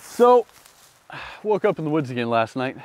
So, woke up in the woods again last night,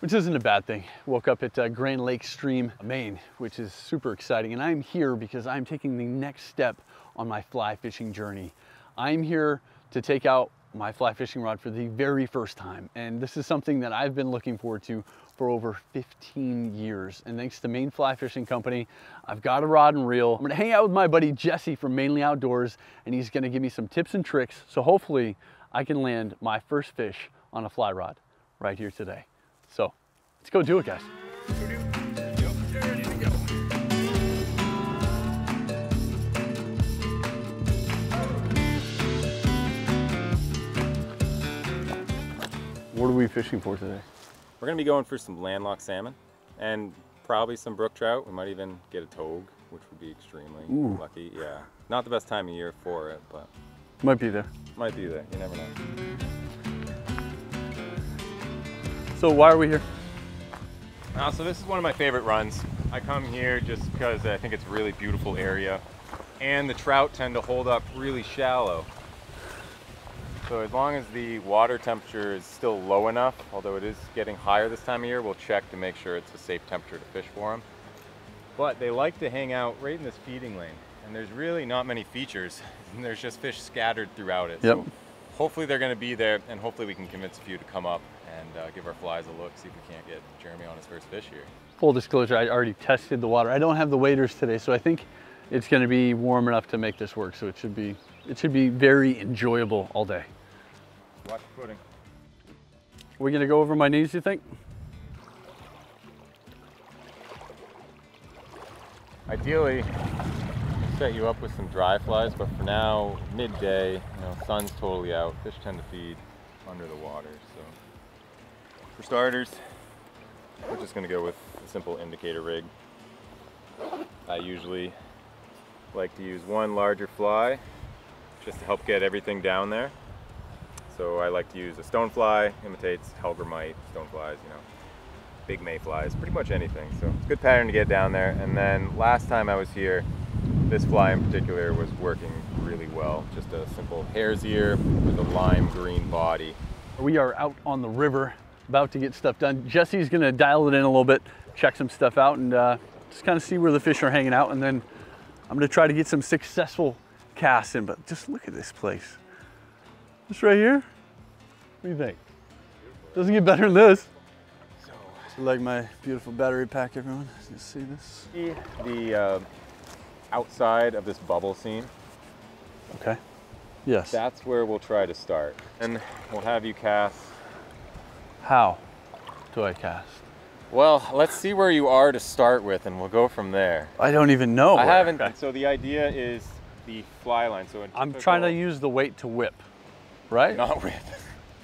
which isn't a bad thing. Woke up at uh, Grand Lake Stream, Maine, which is super exciting. And I'm here because I'm taking the next step on my fly fishing journey. I'm here to take out my fly fishing rod for the very first time. And this is something that I've been looking forward to for over 15 years. And thanks to Maine Fly Fishing Company, I've got a rod and reel. I'm gonna hang out with my buddy Jesse from Mainely Outdoors, and he's gonna give me some tips and tricks. So hopefully I can land my first fish on a fly rod right here today. So let's go do it, guys. What are we fishing for today? We're gonna be going for some landlocked salmon and probably some brook trout. We might even get a togue, which would be extremely Ooh. lucky. Yeah, not the best time of year for it, but Might be there. might be there. You never know. So why are we here? Uh, so this is one of my favorite runs. I come here just because I think it's a really beautiful area, and the trout tend to hold up really shallow. So as long as the water temperature is still low enough, although it is getting higher this time of year, we'll check to make sure it's a safe temperature to fish for them. But they like to hang out right in this feeding lane, and there's really not many features. And there's just fish scattered throughout it. Yep. So hopefully they're going to be there, and hopefully we can convince a few to come up and uh, give our flies a look, see if we can't get Jeremy on his first fish here. Full disclosure, I already tested the water. I don't have the waders today, so I think it's gonna be warm enough to make this work. So it should be, it should be very enjoyable all day. Watch the footing. Are we gonna go over my knees, you think? Ideally, set you up with some dry flies, but for now, midday, you know, sun's totally out. Fish tend to feed under the water, so. For starters, we're just gonna go with a simple indicator rig. I usually like to use one larger fly just to help get everything down there. So I like to use a stonefly, imitates hellgrammite, stoneflies, you know, big mayflies, pretty much anything. So it's a good pattern to get down there. And then last time I was here, this fly in particular was working really well. Just a simple hare's ear with a lime green body. We are out on the river, about to get stuff done. Jesse's gonna dial it in a little bit, check some stuff out, and uh, just kind of see where the fish are hanging out. And then I'm gonna try to get some successful casts in. But just look at this place. This right here. What do you think? Doesn't get better than this. So like my beautiful battery pack, everyone. You see this? see the uh, outside of this bubble scene. Okay. Yes. That's where we'll try to start. And we'll have you cast How do I cast? Well, let's see where you are to start with, and we'll go from there. I don't even know. I haven't. Okay. So the idea is the fly line. So I'm trying to use the weight to whip, right? not whip.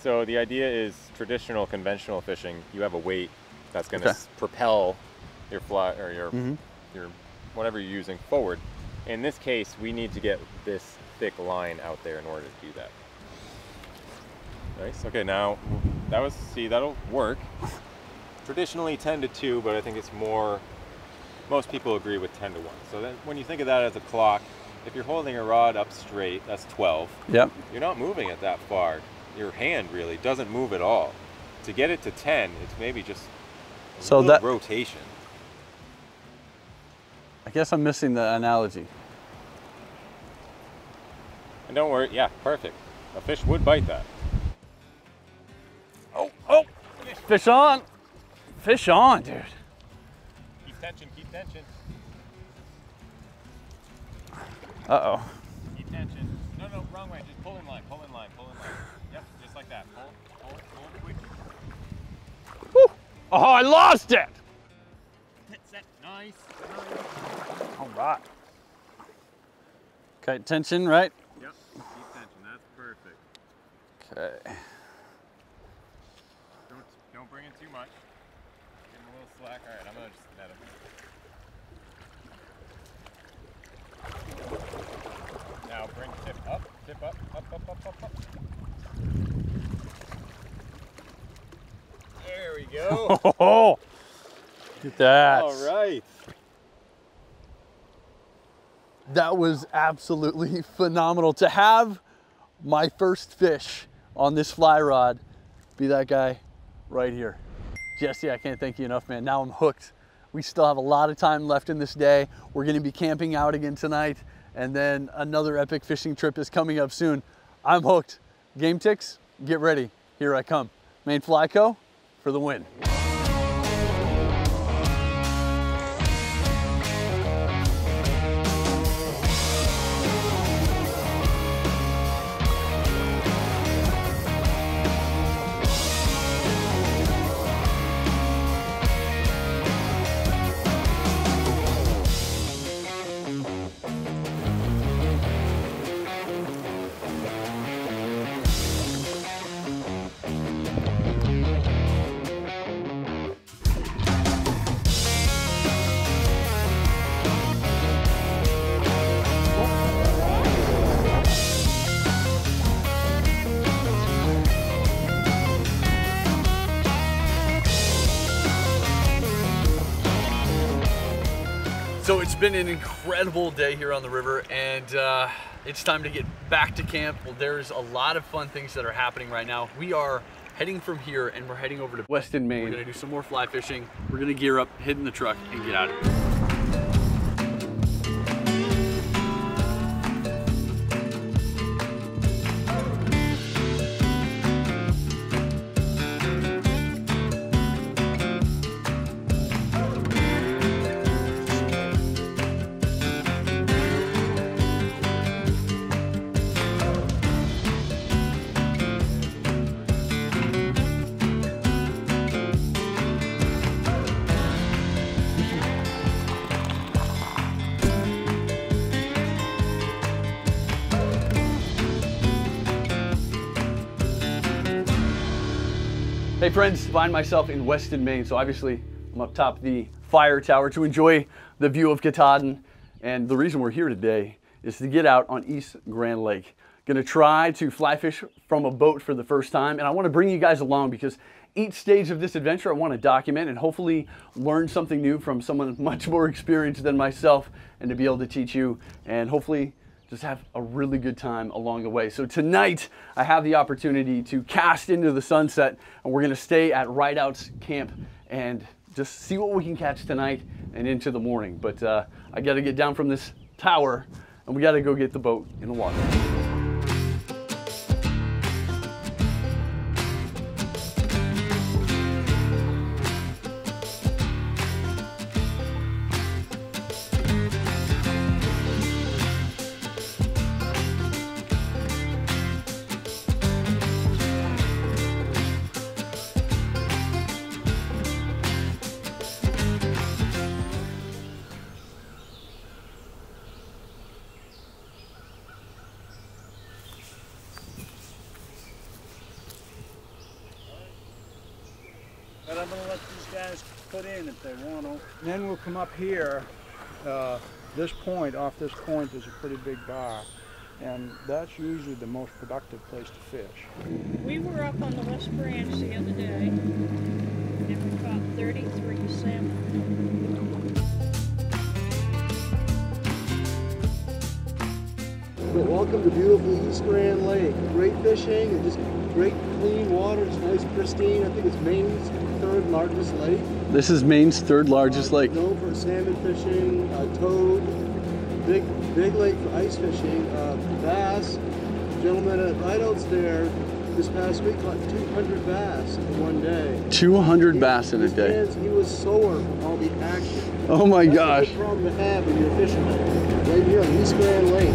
So the idea is traditional conventional fishing. You have a weight that's going to Okay. propel your fly or your Mhm. your whatever you're using forward. In this case, we need to get this thick line out there in order to do that. Nice. Okay, now that was see that'll work. Traditionally 10 to 2, but I think it's more. Most people agree with 10 to 1. So then, when you think of that as a clock, if you're holding a rod up straight, that's 12 Yep. you're not moving it that far. Your hand really doesn't move at all. To get it to 10, it's maybe just a So that- rotation. I guess I'm missing the analogy. And don't worry, yeah, perfect. A fish would bite that. Oh, oh! Fish on! Fish on, dude. Keep tension, keep tension, Uh oh. keep tension. No, no, wrong way. Just pull in line, pull in line, pull in line. Yep, just like that. Pull, pull, pull quick. Woo! Oh, I lost it! Hit set. Nice. All right. Okay, tension, right? Yep, keep tension. That's perfect. Okay. Don't, don't bring in too much. Give him a little slack. All right, I'm gonna just net him. Now bring tip up, tip up, up, up, up, up, up. There we go. Oh, look at that. All right. That was absolutely phenomenal. To have my first fish on this fly rod be that guy right here. Jesse, I can't thank you enough, man. Now I'm hooked. We still have a lot of time left in this day. We're gonna be camping out again tonight, and then another epic fishing trip is coming up soon. I'm hooked. Gametiks, get ready. Here I come. Maine Fly Co. for the win. Been an incredible day here on the river, and uh, it's time to get back to camp. Well, there's a lot of fun things that are happening right now. We are heading from here, and we're heading over to Weston, Maine. We're gonna do some more fly fishing. We're gonna gear up, hit in the truck, and get out of here. Hey friends, find myself in Weston, Maine. So obviously I'm up top the fire tower to enjoy the view of Katahdin. And the reason we're here today is to get out on East Grand Lake. Gonna try to fly fish from a boat for the first time. And I wanna bring you guys along because each stage of this adventure I wanna document and hopefully learn something new from someone much more experienced than myself and to be able to teach you and hopefully just have a really good time along the way. So tonight I have the opportunity to cast into the sunset and we're gonna stay at Rideouts Camp and just see what we can catch tonight and into the morning. But uh, I gotta get down from this tower and we gotta go get the boat in the water. In if they want to. Then we'll come up here. Uh, this point, off this point, is a pretty big bar. And that's usually the most productive place to fish. We were up on the West Branch the other day, and we caught 33 salmon. But welcome to beautiful East Grand Lake. Great fishing and just great clean water. It's nice, pristine. I think it's Maine's third largest lake. This is Maine's third largest Uh, lake. Known for salmon fishing, uh, togue, big big lake for ice fishing, uh, bass. Gentlemen at Rideouts there this past week caught 200 bass in one day. 200 bass in a day. hands- he was sore from all the action. Oh my That's gosh. problem to have when you're a fisherman. Right here on East Grand Lake.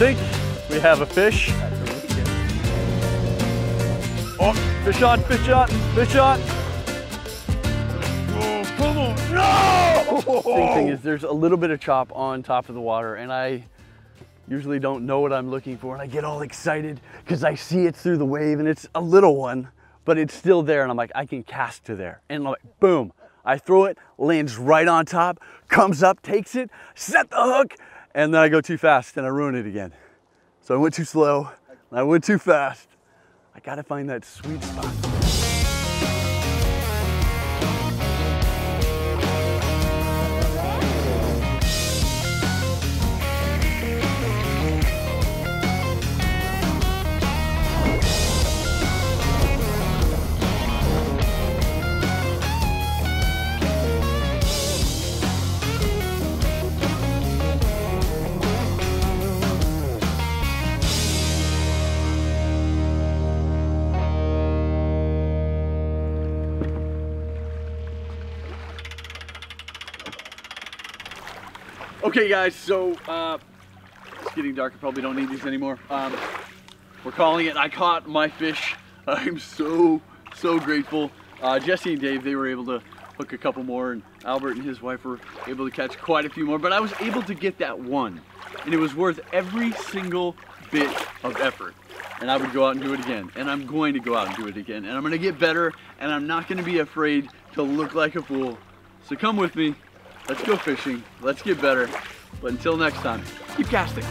Think we have a fish. Oh, fish on, fish on, fish on. Oh, come on, no! Thing, thing is, there's a little bit of chop on top of the water, and I usually don't know what I'm looking for, and I get all excited because I see it through the wave, and it's a little one, but it's still there, and I'm like, I can cast to there, and I'm like, boom! I throw it, lands right on top, comes up, takes it, set the hook, and then I go too fast and I ruin it again. So I went too slow, and I went too fast. I gotta find that sweet spot. Okay guys, so uh, it's getting dark. I probably don't need these anymore. Um, we're calling it. I caught my fish. I'm so, so grateful. Uh, Jesse and Dave, they were able to hook a couple more and Albert and his wife were able to catch quite a few more, but I was able to get that one and it was worth every single bit of effort. And I would go out and do it again. And I'm going to go out and do it again. And I'm gonna get better and I'm not gonna be afraid to look like a fool. So come with me, let's go fishing, let's get better. But until next time, keep casting.